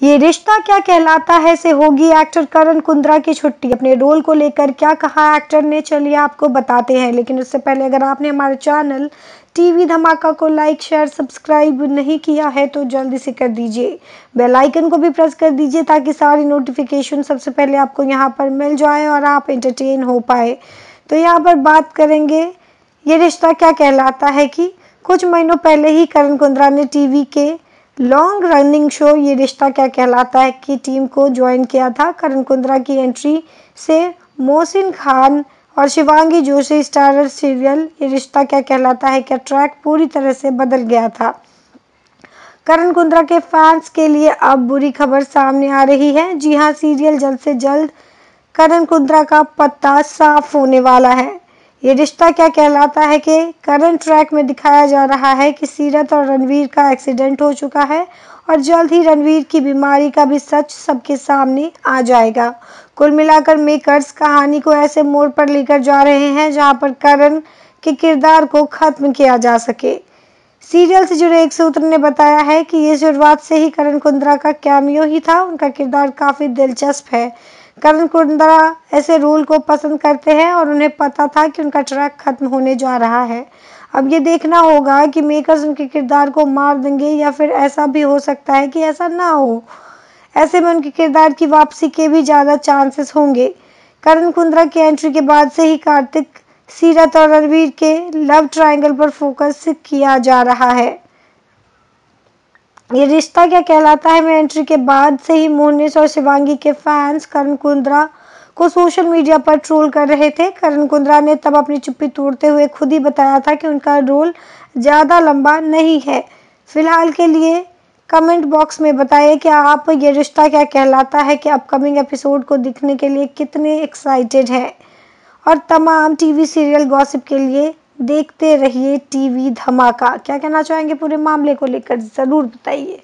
ये रिश्ता क्या कहलाता है से होगी एक्टर करण कुंद्रा की छुट्टी? अपने रोल को लेकर क्या कहा एक्टर ने? चलिए आपको बताते हैं, लेकिन उससे पहले अगर आपने हमारे चैनल टीवी धमाका को लाइक, शेयर, सब्सक्राइब नहीं किया है तो जल्दी से कर दीजिए। बेल आइकन को भी प्रेस कर दीजिए, ताकि सारी नोटिफिकेशन सबसे पहले आपको यहाँ पर मिल जाए और आप एंटरटेन हो पाए। तो यहाँ पर बात करेंगे, ये रिश्ता क्या कहलाता है कि कुछ महीनों पहले ही करण कुंद्रा ने टीवी के लॉन्ग रनिंग शो ये रिश्ता क्या कहलाता है? की टीम को ज्वाइन किया था करण कुंद्रा की एंट्री से मोहसिन खान और शिवांगी जोशी स्टारर सीरियल ये रिश्ता क्या कहलाता है? क्या ट्रैक पूरी तरह से बदल गया था? करण कुंद्रा के फैंस के लिए अब बुरी खबर सामने आ रही है। जी हाँ सीरियल जल्द से जल्द करण कुंद्रा का पत्ता साफ़ होने वाला है। ये रिश्ता क्या कहलाता है कि करंट ट्रैक में दिखाया जा रहा है कि सीरत और रणवीर का एक्सीडेंट हो चुका है और जल्द ही रणवीर की बीमारी का भी सच सबके सामने आ जाएगा। कुल मिलाकर मेकर्स कहानी को ऐसे मोड़ पर लेकर जा रहे हैं जहाँ पर करण के किरदार को खत्म किया जा सके। सीरियल से जुड़े एक सूत्र ने बताया है कि ये शुरुआत से ही करण कुंद्रा का कैमियो ही था। उनका किरदार काफ़ी दिलचस्प है। करण कुंद्रा ऐसे रोल को पसंद करते हैं और उन्हें पता था कि उनका ट्रैक खत्म होने जा रहा है। अब ये देखना होगा कि मेकर्स उनके किरदार को मार देंगे या फिर ऐसा भी हो सकता है कि ऐसा ना हो। ऐसे में उनके किरदार की वापसी के भी ज़्यादा चांसेस होंगे। करण कुंद्रा की एंट्री के बाद से ही कार्तिक सीरत और रणवीर के लव ट्रायंगल पर फोकस किया जा रहा है। ये रिश्ता क्या कहलाता है? मैं एंट्री के बाद से ही मोहनिस और शिवांगी के फैंस करण कुंद्रा को सोशल मीडिया पर ट्रोल कर रहे थे। करण कुंद्रा ने तब अपनी चुप्पी तोड़ते हुए खुद ही बताया था कि उनका रोल ज़्यादा लंबा नहीं है। फ़िलहाल के लिए कमेंट बॉक्स में बताइए कि आप ये रिश्ता क्या कहलाता है कि अपकमिंग एपिसोड को देखने के लिए कितने एक्साइटेड हैं। और तमाम टीवी सीरियल गॉसिप के लिए देखते रहिए टीवी धमाका। क्या कहना चाहेंगे पूरे मामले को लेकर? ज़रूर बताइए।